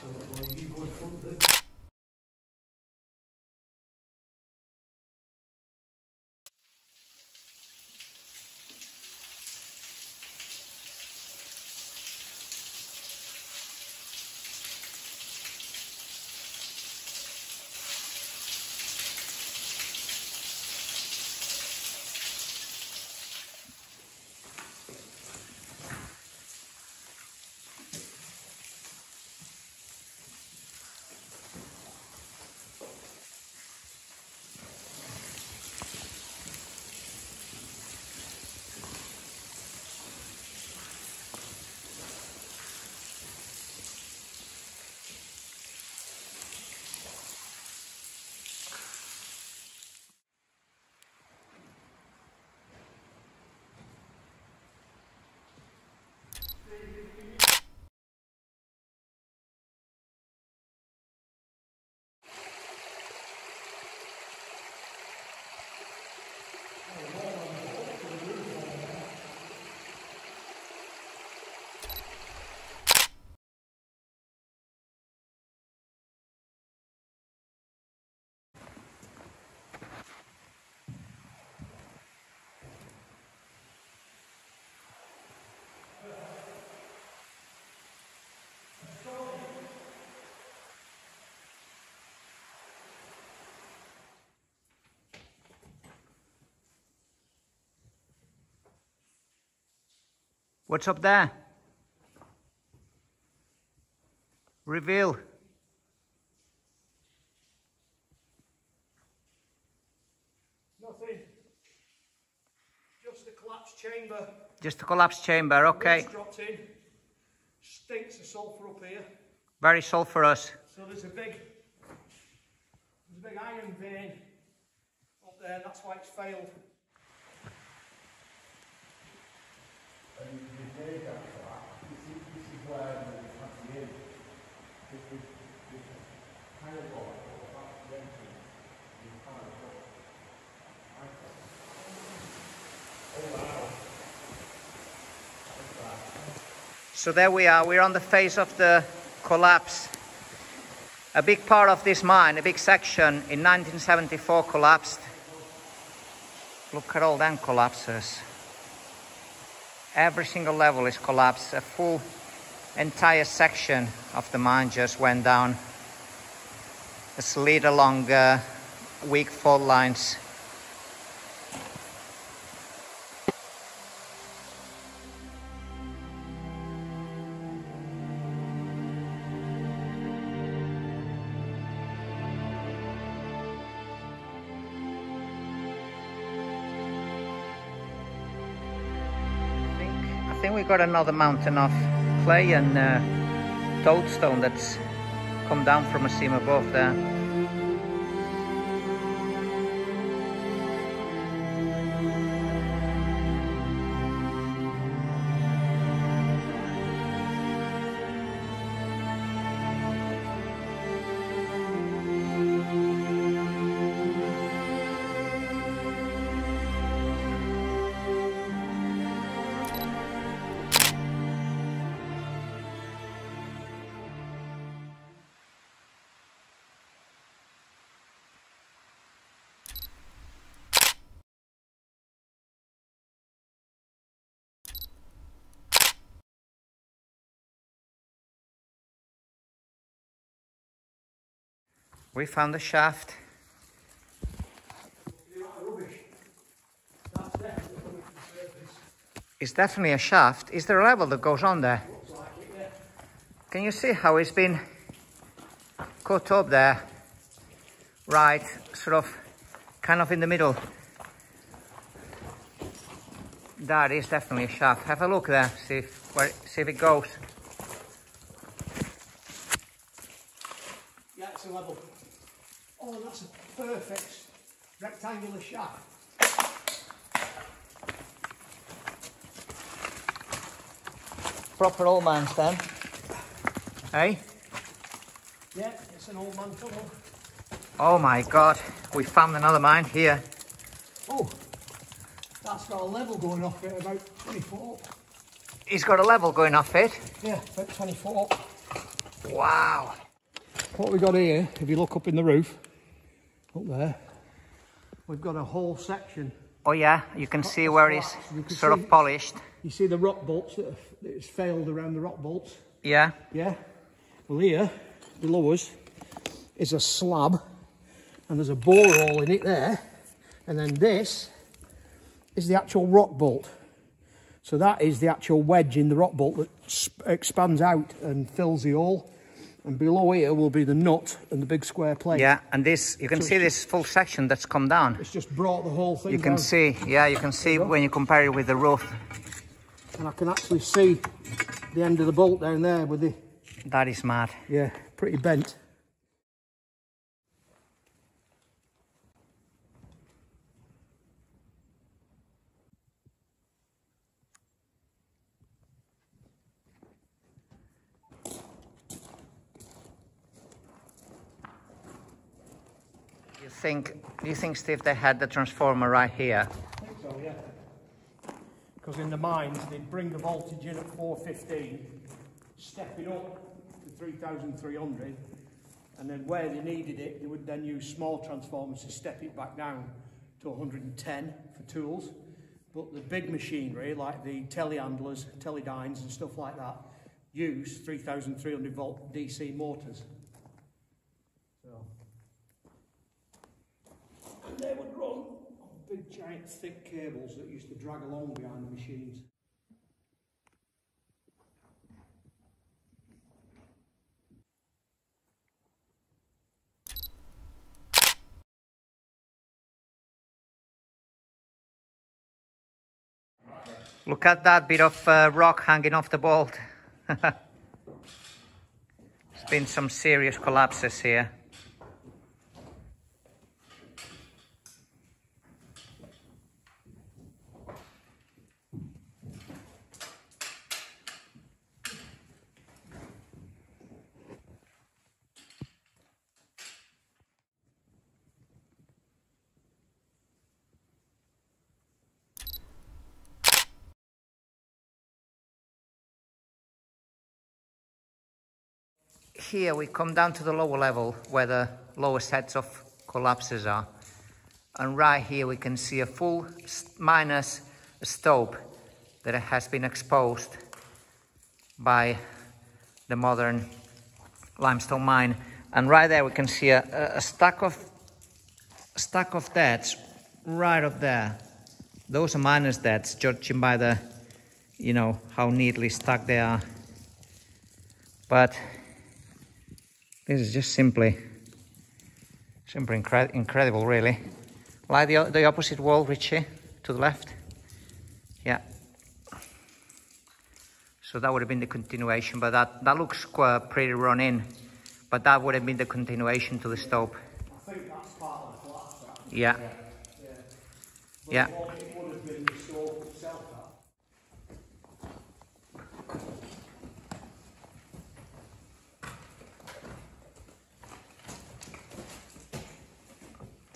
So when you go through this, What's up there? Reveal. Nothing. Just a collapsed chamber. Just a collapsed chamber, okay. Roots dropped in. Stinks of sulphur up here. Very sulphurous. So there's a big, there's a big iron vein up there. and That's why it's failed. So there we are, we're on the face of the collapse. A big part of this mine, a big section in 1974 collapsed. Look at all them collapses. Every single level is collapsed. A full entire section of the mine just went down. A slid along uh, weak fault lines. Think, I think we got another mountain of clay and uh, toadstone that's come down from a seam above there. We found the shaft. It's definitely a shaft. Is there a level that goes on there? Can you see how it's been cut up there? Right, sort of, kind of in the middle. That is definitely a shaft. Have a look there, see if, where, see if it goes. Yeah, it's a level. Oh, that's a perfect rectangular shaft. Proper old man's then. Hey? Yeah, it's an old man tunnel. Oh my god, we found another mine here. Oh, that's got a level going off it about 24. He's got a level going off it. Yeah, about 24. Wow. What we got here, if you look up in the roof, up there, we've got a whole section. Oh yeah, you can see where it's sort see- of polished. You see the rock bolts that have, it's failed around the rock bolts? Yeah. Yeah. Well, here, below us, is a slab, and there's a bore hole in it there, and then this is the actual rock bolt. So that is the actual wedge in the rock bolt that sp- expands out and fills the hole. And below here will be the nut and the big square plate. Yeah, and this, you can So see this full section that's come down. It's just brought the whole thing You can down. see, yeah, you can see when you compare it with the roof. And I can actually see the end of the bolt down there with the, That is mad. yeah, pretty bent. You think, do you think, Steve, they had the transformer right here? I think so, yeah. Because in the mines, they'd bring the voltage in at 415, step it up to 3,300, and then where they needed it, they would then use small transformers to step it back down to 110 for tools. But the big machinery, like the telehandlers, teledynes and stuff like that, use 3,300 volt DC motors. So. And they would run on big, giant, thick cables that used to drag along behind the machines. Look at that bit of uh, rock hanging off the bolt. There's been some serious collapses here. Here we come down to the lower level where the lower sets of collapses are. And right here we can see a full minus stope that has been exposed by the modern limestone mine. And right there we can see a, a- stack of a stack of deads right up there. Those are miners deads, judging by the, you know, how neatly stacked they are. But this is just simply, simply incre- incredible, really. Like the, the opposite wall, Richie, to the left. Yeah. So that would have been the continuation, but that, that looks quite pretty run in. But that would have been the continuation to the stope. I think that's part of the collapse. Yeah. But Yeah. It would, it would have been the stope itself. That.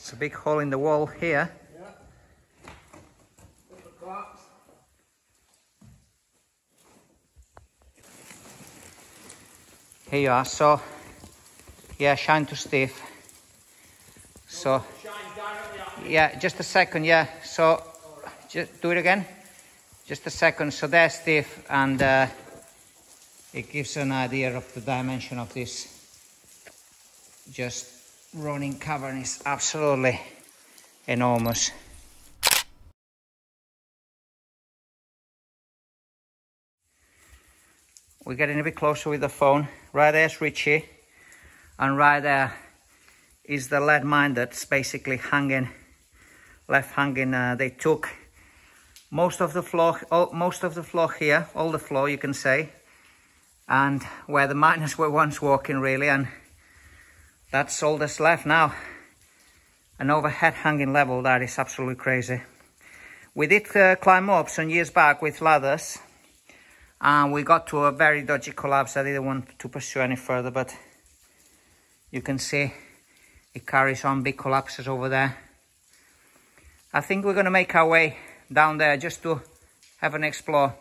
It's a big hole in the wall here. Yeah. Here you are. So, yeah, shine to Steve. So, yeah, just a second. Yeah. So, just do it again. Just a second. So there's Steve, and uh, it gives an idea of the dimension of this. Just running cavern is absolutely enormous. We're getting a bit closer with the phone. Right there's Richie, and right there is the lead mine that's basically hanging, left hanging. Uh, they took most of the floor, all, most of the floor here, all the floor you can say, and where the miners were once walking really, and that's all that's left now. An overhead hanging level that is absolutely crazy. We did uh, climb up some years back with ladders, and we got to a very dodgy collapse. I didn't want to pursue any further, but you can see it carries on big collapses over there. I think we're going to make our way down there just to have an explore.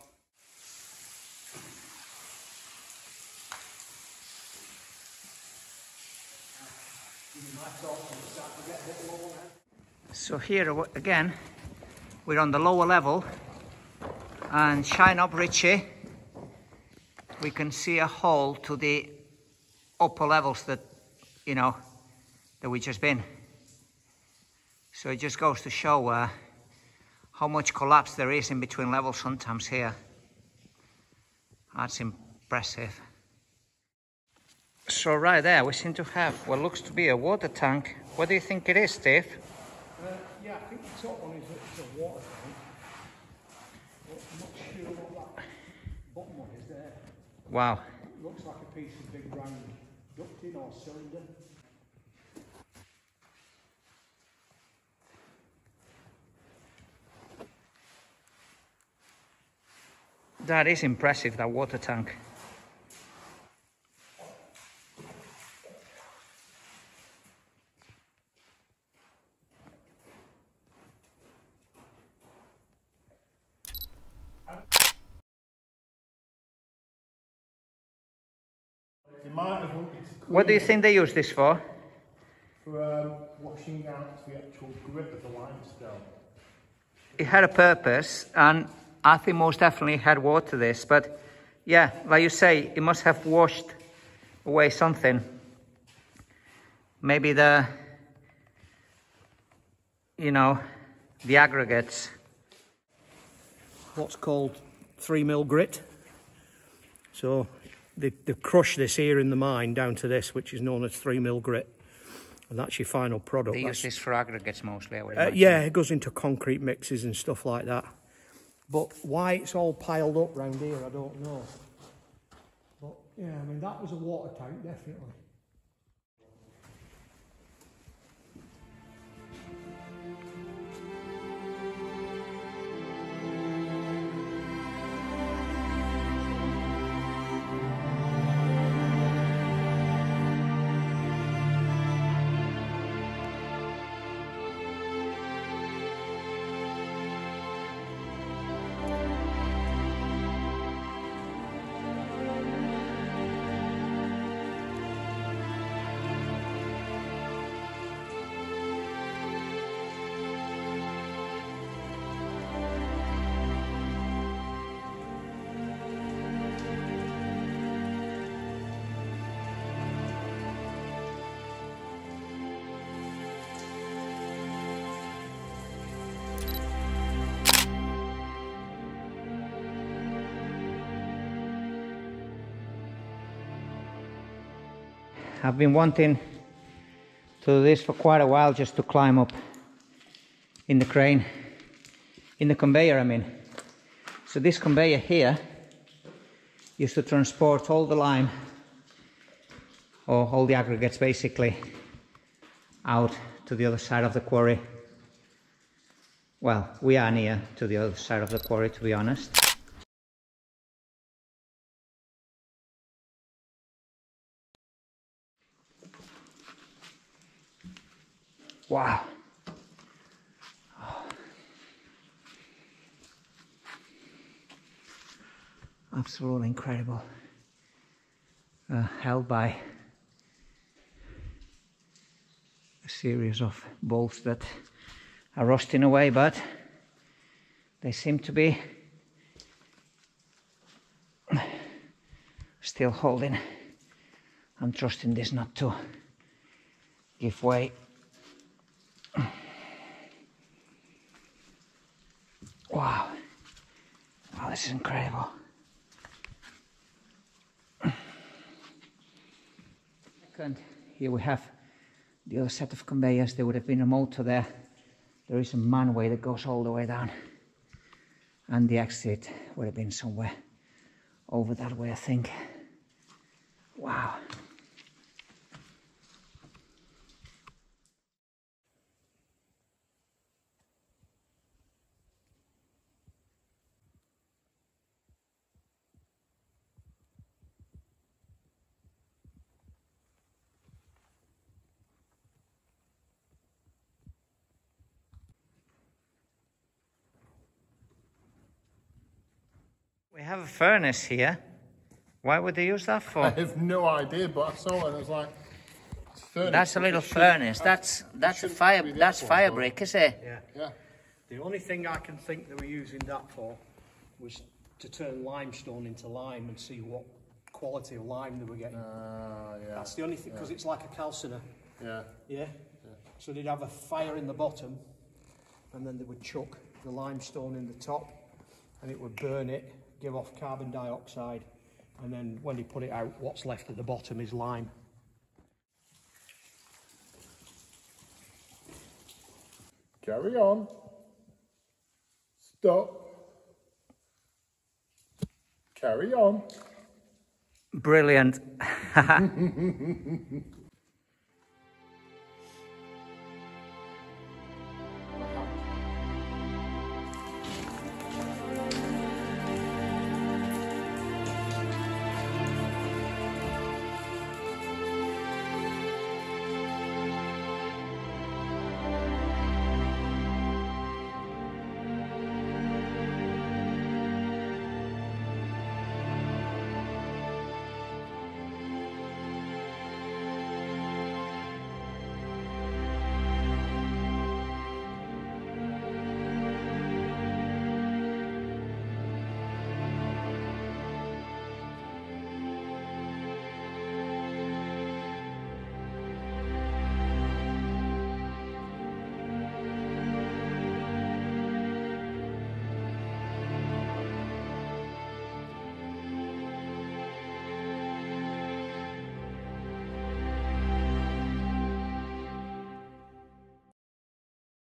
So here again, we're on the lower level and shine up Richie. We can see a hole to the upper levels that, you know, that we just been. So it just goes to show uh, how much collapse there is in between levels sometimes here. That's impressive. So right there we seem to have what looks to be a water tank. What do you think it is, Steve? Uh, yeah, I think the top one is a, a water tank. But I'm not sure what that bottom one is there. Wow. It looks like a piece of big round ducting or cylinder. That is impressive, that water tank. What do you think they use this for? For um, washing out the actual grit of the limestone. It had a purpose, and I think most definitely had water this, but yeah, like you say, it must have washed away something. Maybe the, you know, the aggregates. What's called three mil grit. So they, they crush this here in the mine down to this, which is known as three mil grit. And that's your final product. They That's- use this for aggregates mostly, I would Uh, yeah, it goes into concrete mixes and stuff like that. But why it's all piled up round here, I don't know. But yeah, I mean that was a water tank, definitely. I've been wanting to do this for quite a while just to climb up in the crane, in the conveyor, I mean. So this conveyor here used to transport all the lime or all the aggregates basically out to the other side of the quarry. Well, we are near to the other side of the quarry to be honest. Wow. Absolutely incredible. Uh, held by a series of bolts that are rusting away, but they seem to be still holding. I'm trusting this not to give way Wow. Wow, this is incredible. Second, here we have the other set of conveyors. There would have been a motor there. There is a manway that goes all the way down. And the exit would have been somewhere over that way, I think. Wow. Have a furnace here. Why would they use that for? I have no idea, but I saw it and I was like, Furnace, That's a little furnace. That's that's a fire be that's one, fire but- brick, is it? Yeah. Yeah. The only thing I can think they were using that for was to turn limestone into lime and see what quality of lime they were getting. Ah, yeah. That's the only thing, because it's like a calciner. Yeah. Yeah? So they'd have a fire in the bottom, and then they would chuck the limestone in the top, and it would burn it, give off carbon dioxide, and then when you put it out, what's left at the bottom is lime. Carry on. Stop. Carry on. Brilliant.